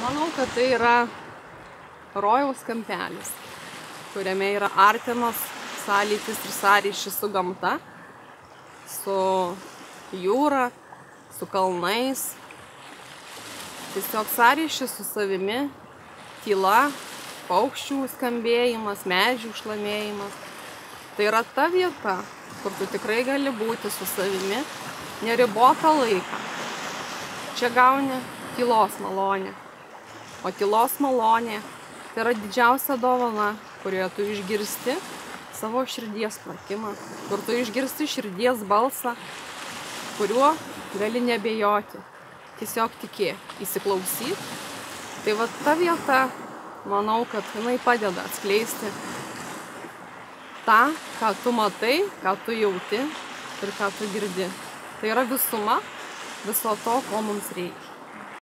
Manau, kad tai yra rojaus kampelis, kuriame yra artimas sąlytis ir sąryšis su gamta, su jūra, su kalnais. Tiesiog sąryšis su savimi, tyla, paukščių skambėjimas, medžių šlamėjimas. Tai yra ta vieta, kur tu tikrai gali būti su savimi neribotą laiką. Čia gauni tylos malonę. O tylos malonė tai yra didžiausia dovana, kurioje tu išgirsti savo širdies plakimą, kur tu išgirsti širdies balsą, kuriuo gali nebejoti. Tiesiog tikė, įsiklausyk. Tai va ta vieta, manau, kad jinai padeda atskleisti tą, ką tu matai, ką tu jauti ir ką tu girdi. Tai yra visuma viso to, ko mums reikia.